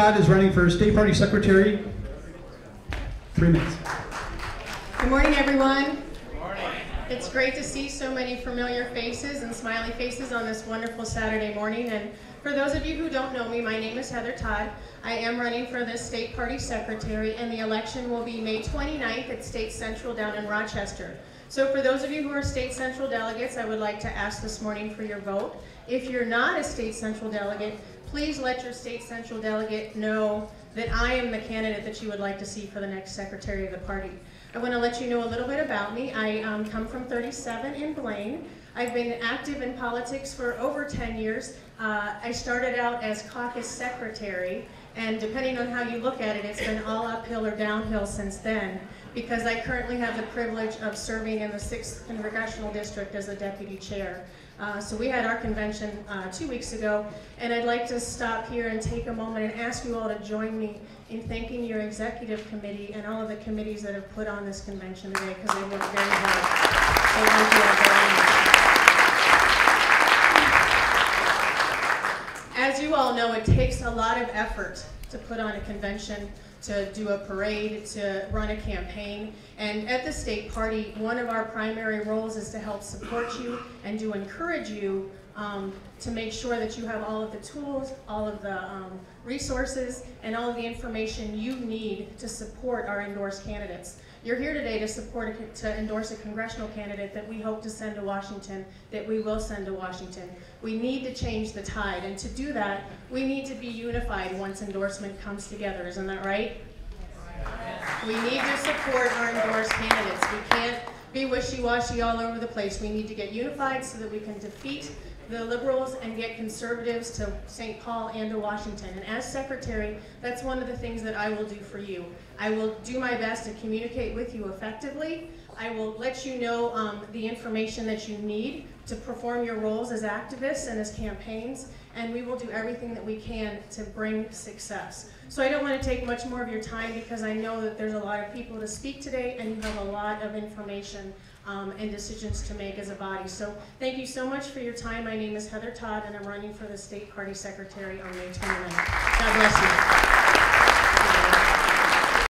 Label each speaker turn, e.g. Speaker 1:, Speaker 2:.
Speaker 1: Todd is running for state party secretary. Three minutes.
Speaker 2: Good morning, everyone. It's great to see so many familiar faces and smiley faces on this wonderful Saturday morning. And for those of you who don't know me, my name is Heather Todd. I am running for the state party secretary, and the election will be May 29th at State Central down in Rochester. So for those of you who are state central delegates, I would like to ask this morning for your vote. If you're not a state central delegate, please let your state central delegate know that I am the candidate that you would like to see for the next secretary of the party. I want to let you know a little bit about me. I um, come from 37 in Blaine. I've been active in politics for over 10 years. Uh, I started out as caucus secretary, and depending on how you look at it, it's been all uphill or downhill since then because I currently have the privilege of serving in the 6th Congressional District as the deputy chair. Uh, so we had our convention uh, two weeks ago, and I'd like to stop here and take a moment and ask you all to join me in thanking your executive committee and all of the committees that have put on this convention today because they worked very hard. So thank you all very much. As you all know, it takes a lot of effort to put on a convention, to do a parade, to run a campaign. And at the state party, one of our primary roles is to help support you and to encourage you um, to make sure that you have all of the tools, all of the um, resources, and all of the information you need to support our endorsed candidates. You're here today to support, a, to endorse a congressional candidate that we hope to send to Washington, that we will send to Washington. We need to change the tide, and to do that, we need to be unified once endorsement comes together, isn't that right? We need to support our endorsed candidates. We can't be wishy-washy all over the place. We need to get unified so that we can defeat the liberals and get conservatives to St. Paul and to Washington. And as secretary, that's one of the things that I will do for you. I will do my best to communicate with you effectively. I will let you know um, the information that you need to perform your roles as activists and as campaigns, and we will do everything that we can to bring success. So I don't want to take much more of your time because I know that there's a lot of people to speak today and you have a lot of information um, and decisions to make as a body. So thank you so much for your time. My name is Heather Todd and I'm running for the state party secretary on May 29th. God bless you.